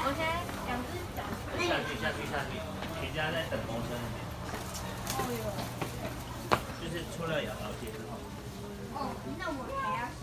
红车，两只。哦，那我还要先。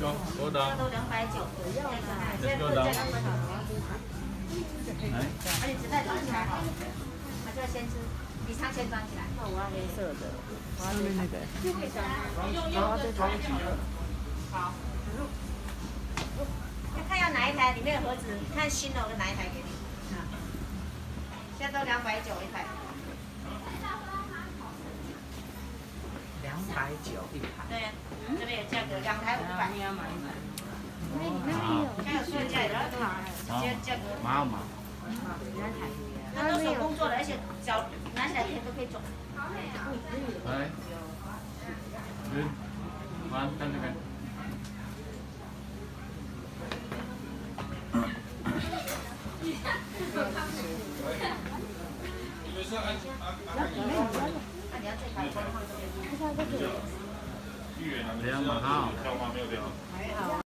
有多大？都两百九，这现在多大？这两百九，来，而且纸袋装起来好，它就要先吃，比长钱装起来。那我要黑色的，我要那个。好。看要哪一台，里面有盒子，看新的我就拿一台给你。啊，现在都两百九一台。百九一排。对，这边有价格，两台五百。你要买一买。那那好，现在有说价，然后直接价格。蛮好嘛。那都手工做的，而且脚拿起来天都可以走。来，嗯，完，看这个。那你要最高的放这边。两嘛哈。还好。